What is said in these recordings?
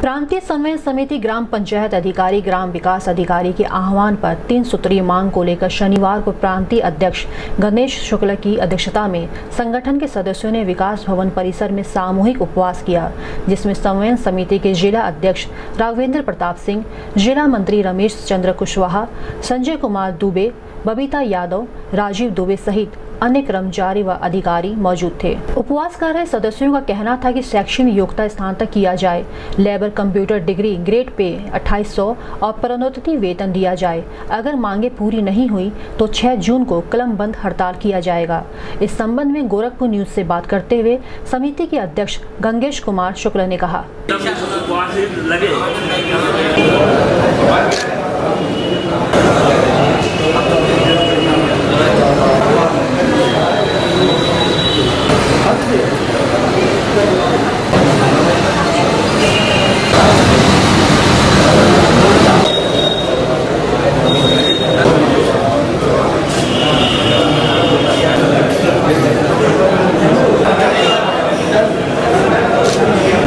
प्रांतीय समन्वय समिति ग्राम पंचायत अधिकारी, ग्राम विकास अधिकारी के आह्वान पर तीन सूत्रीय मांग को लेकर शनिवार को प्रांतीय अध्यक्ष गणेश शुक्ल की अध्यक्षता में संगठन के सदस्यों ने विकास भवन परिसर में सामूहिक उपवास किया, जिसमें समन्वय समिति के जिला अध्यक्ष राघवेंद्र प्रताप सिंह, जिला मंत्री रमेश चंद्र कुशवाहा, संजय कुमार दुबे, बबीता यादव, राजीव दुबे सहित अन्य कर्मचारी व अधिकारी मौजूद थे। उपवास कर रहे सदस्यों का कहना था कि शैक्षणिक योग्यता स्थान तक किया जाए। Labour computer degree grade pay 2800 और प्रोन्नति वेतन दिया जाए। अगर मांगे पूरी नहीं हुई तो 6 जून को कलम बंद हड़ताल किया जाएगा। इस संबंध में गोरखपुर न्यूज़ से बात करते हुए समिति के अध्यक्ष गंगेश कुमार शुक्ल ने कहा।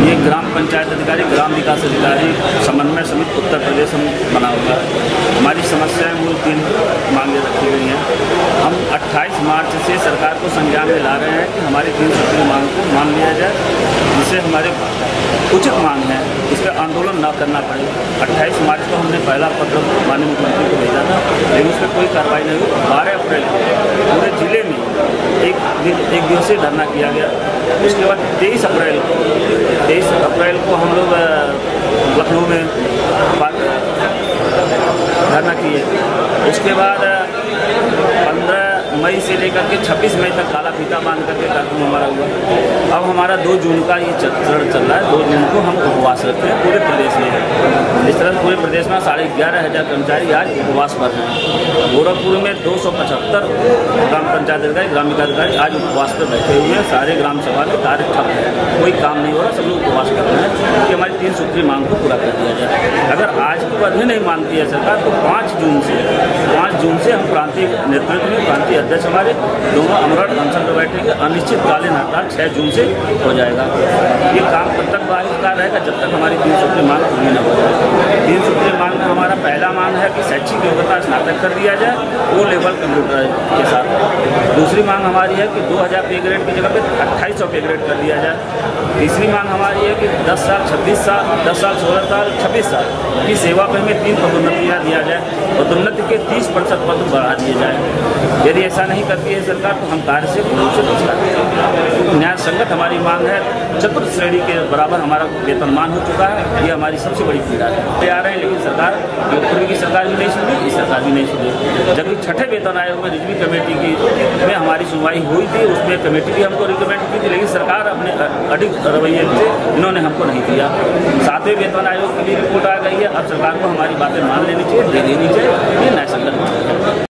ये ग्राम पंचायत अधिकारी अधिकारी समन्वय समिति उत्तर प्रदेश हम बना हुआ है। हमारी समस्याएँ मूल तीन मांगे रखी गई हैं। हम 28 मार्च से सरकार को संज्ञान में ला रहे हैं कि हमारी तीन सूत्रीय मांग को मान लिया जाए, जिससे हमारे उचित मांग है, इस पर आंदोलन न करना पड़े। 28 मार्च को हमने पहला पत्र माननीय मुख्यमंत्री को भेजा था, लेकिन उस पर कोई कार्रवाई नहीं हुई। बारह अप्रैल को पूरे ज़िले में एक दिन, एक दिवसीय धरना किया गया। उसके बाद तेईस अप्रैल को, तेईस अप्रैल को हम लोग लखनऊ में धरना किए। उसके बाद पंद्रह मई से लेकर के 26 मई तक काला फीता बाँध करके कार्यक्रम हमारा हुआ। अब हमारा दो जून का ये चरण चल रहा है। दो जून को हम उपवास रखते हैं पूरे प्रदेश में। इस तरह पूरे प्रदेश में साढ़े ग्यारह हज़ार कर्मचारी आज उपवास पर हैं। गोरखपुर में दो सौ पचहत्तर ग्राम पंचायत अधिकारी ग्राम विकास अधिकारी आज उपवास पर बैठे हुए हैं। सारे ग्राम सभा के कार्य ठप है। कोई काम नहीं हो रहा, सब लोग उपवास कर रहे हैं। कि हमारी तीन सूत्री मांग को पूरा कर दिया जाए। अगर आज को अभी नहीं मानती है सरकार तो पाँच जून से, पाँच जून से हम प्रांतीय नेतृत्व में, प्रांतीय अध्यक्ष हमारे, दोनों अमरण अनशन पर बैठेंगे अनिश्चितकालीन हड़ताल छः जून से हो जाएगा। ये काम तब तक बहिष्कार रहेगा जब तक हमारी तीन सूत्री मांग पूरी न हो जाए। तीन सूत्री मांग में हमारा पहला मांग है कि शैक्षिक योग्यता स्नातक कर दिया जाए वो लेवल कंप्यूटर के साथ। दूसरी मांग हमारी है कि 2000 पे ग्रेड की जगह पे 2800 पे ग्रेड कर दिया जाए। तीसरी मांग हमारी है कि 10 साल 26 साल 10 साल 16 साल 26 साल की सेवा पर हमें तीन पदोन्नतियाँ दिया जाए। पदोन्नति के 30 प्रतिशत पद बढ़ा दिए जाए। यदि ऐसा नहीं करती है सरकार तो हम कार्य से से बचकर न्याय संगत हमारी मांग है, चतुर्थ श्रेणी के बराबर हमारा वेतनमान हो चुका है। ये हमारी सबसे बड़ी पीड़ा है। रहे हैं, लेकिन सरकार ये पूर्व की सरकार भी नहीं भी नहीं सुने जबकि छठे वेतन आयोग में रिजवी कमेटी की में हमारी सुनवाई हुई थी, उसमें कमेटी भी हमको रिकमेंड की थी, लेकिन सरकार अपने अधिक रवैये से इन्होंने हमको नहीं दिया। सातवें वेतन आयोग की भी रिपोर्ट आ गई है, अब सरकार को हमारी बातें मान लेनी चाहिए, दे देनी चाहिए, ये न्याय संगत मांग है।